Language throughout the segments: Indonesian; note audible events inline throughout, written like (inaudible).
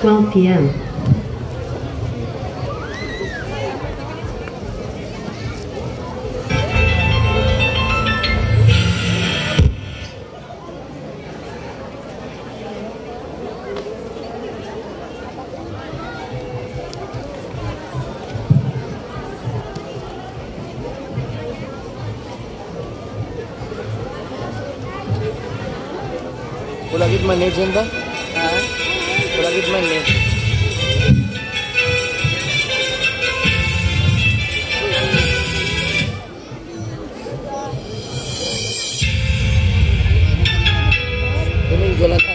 12 p.m. Wala gid man ni dyan ba? Ha? Wala gid man ni.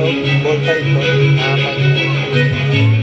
Follow Volta y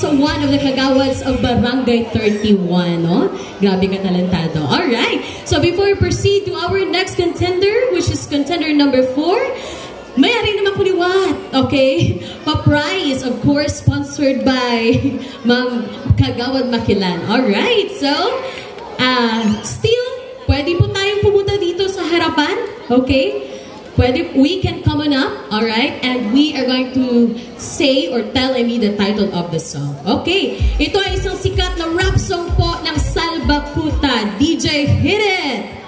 also one of the kagawads of Barangay 31, no? Grabe ka talentado. Alright, so before we proceed to our next contender, which is contender number four, may ari naman kuliwat, okay? (laughs) Pa-prize, of course, sponsored by (laughs) Mang Kagawad Makilan. Alright, so, uh, still, pwede po tayong pumunta dito sa harapan, okay? Pwede, we can come on up, alright? And we are going to say or tell me the title of the song. Okay, ito ay isang sikat na rap song po ng Salbakuta. DJ, hit it!